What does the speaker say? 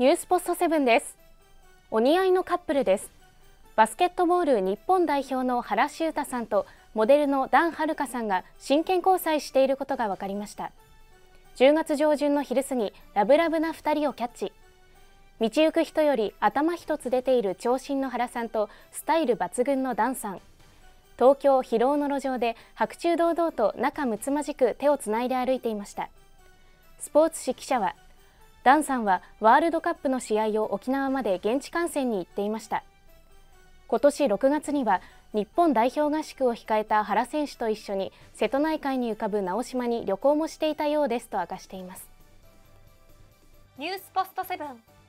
ニュースポストセブンです。お似合いのカップルです。バスケットボール日本代表の原修太さんとモデルのダン・ハルカさんが真剣交際していることが分かりました。10月上旬の昼過ぎラブラブな2人をキャッチ。道行く人より頭一つ出ている長身の原さんとスタイル抜群のダンさん。東京広尾の路上で白昼堂々と仲睦まじく手をつないで歩いていました。スポーツ紙記者はダンさんはワールドカップの試合を沖縄まで現地観戦に行っていました。今年6月には日本代表合宿を控えた原選手と一緒に瀬戸内海に浮かぶ直島に旅行もしていたようですと明かしています。ニュースポストセブン。